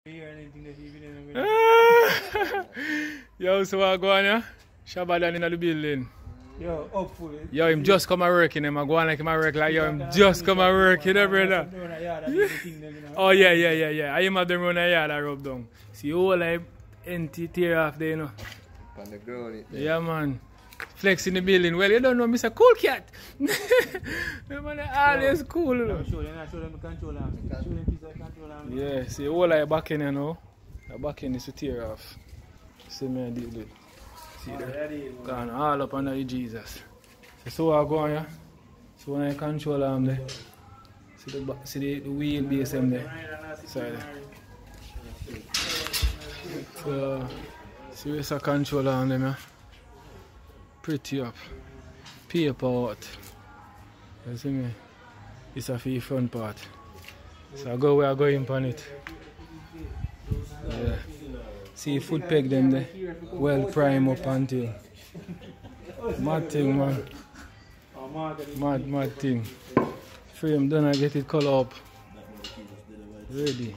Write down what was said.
Yo, so what go on yeah? Shabadan in the building. Yo, hopefully. Yo, him just come and work in him. I go on like him and work like yo, him just come and work, eh, you know, brother. Oh yeah, yeah, yeah, yeah. I am at them run a yard I rub down. See all like empty tear off there, you know. On the ground, it. Yeah man. Flex in the building. Well, you don't know Mr. Cool Cat. the man always cool. You know. I'm sure, you're not sure them control arm. Show them piece of control arm. Yeah, see all like back in you know. The back end is to tear off. See me I deal with. See oh, there. Gone all up under the Jesus. So, so I go on yeah. So when I control um, arm there. See the back, see the, the wheel base them there. Sorry. So see where's the control arm them yeah. Pretty up. Paper out. You see me? It's a for the front part. So I go where I go in on it. Yeah. See food peg them there. Well prime up until. Mad thing man. Mad mad thing. Frame done I get it color up. Ready.